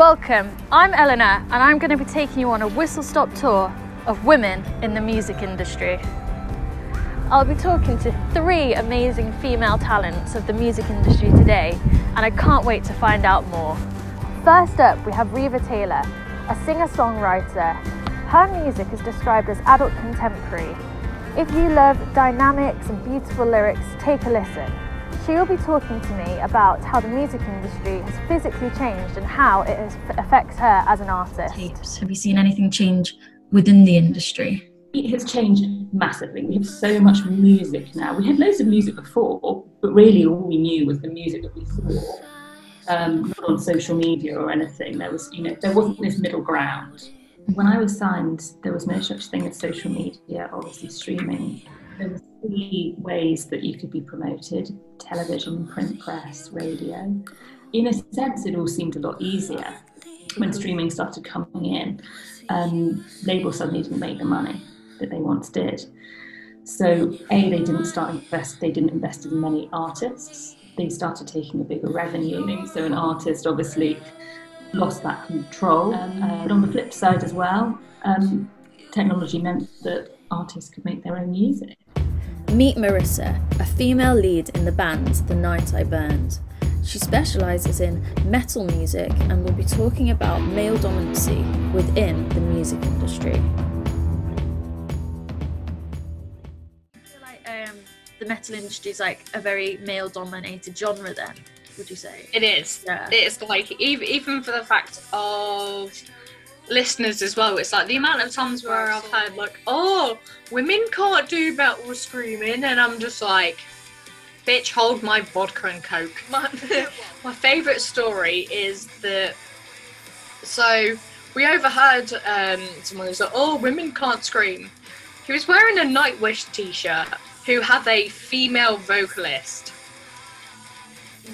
Welcome, I'm Eleanor and I'm going to be taking you on a whistle-stop tour of women in the music industry. I'll be talking to three amazing female talents of the music industry today and I can't wait to find out more. First up we have Riva Taylor, a singer-songwriter. Her music is described as adult contemporary. If you love dynamics and beautiful lyrics, take a listen. She'll be talking to me about how the music industry has physically changed and how it has, affects her as an artist. Tapes. Have you seen anything change within the industry? It has changed massively. We have so much music now. We had loads of music before, but really all we knew was the music that we saw. Um, not on social media or anything. There was, you know, there wasn't this middle ground. When I was signed, there was no such thing as social media, obviously streaming there were three ways that you could be promoted television, print press, radio. In a sense, it all seemed a lot easier when streaming started coming in. Um, labels suddenly didn't make the money that they once did. So, A, they didn't start invest, they didn't invest in many artists. They started taking a bigger revenue. So, an artist obviously lost that control. Um, but on the flip side as well, um, technology meant that artists could make their own music. Meet Marissa, a female lead in the band The Night I Burned. She specialises in metal music and will be talking about male dominancy within the music industry. Like um, the metal industry is like a very male dominated genre then, would you say? It is. Yeah. It's like, even, even for the fact of listeners as well. It's like the amount of times where I've heard like, "Oh, women can't do metal screaming," and I'm just like, "Bitch, hold my vodka and coke." My, my favourite story is that. So we overheard um, someone who's like, "Oh, women can't scream." He was wearing a Nightwish t-shirt who had a female vocalist.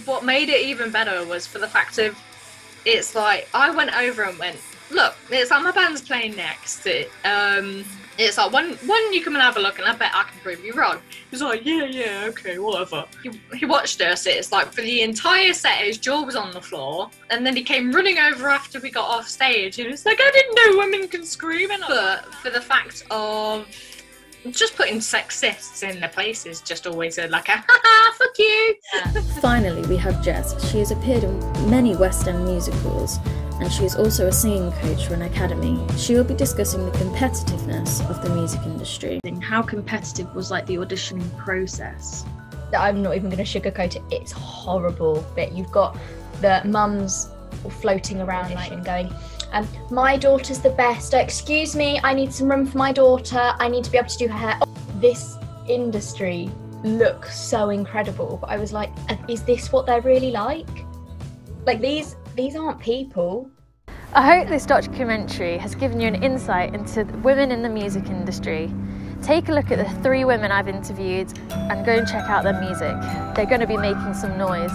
What made it even better was for the fact of it's like I went over and went, look, it's like my band's playing next. It, um, it's like one one you come and have a look, and I bet I can prove you wrong. He's like, yeah, yeah, okay, whatever. He, he watched us. It's like for the entire set, his jaw was on the floor, and then he came running over after we got off stage, and it's like, I didn't know women can scream. And but for the fact of just putting sexists in their place is just always a like a fuck you. Yeah. Finally, we have Jess. She has appeared in many West End musicals and she is also a singing coach for an academy. She will be discussing the competitiveness of the music industry. How competitive was like the auditioning process? I'm not even going to sugarcoat it. It's horrible. But you've got the mums floating around like and going, um, "My daughter's the best. Excuse me, I need some room for my daughter. I need to be able to do her hair." This industry looks so incredible, but I was like, "Is this what they're really like?" Like these these aren't people. I hope this documentary has given you an insight into women in the music industry. Take a look at the three women I've interviewed and go and check out their music. They're going to be making some noise.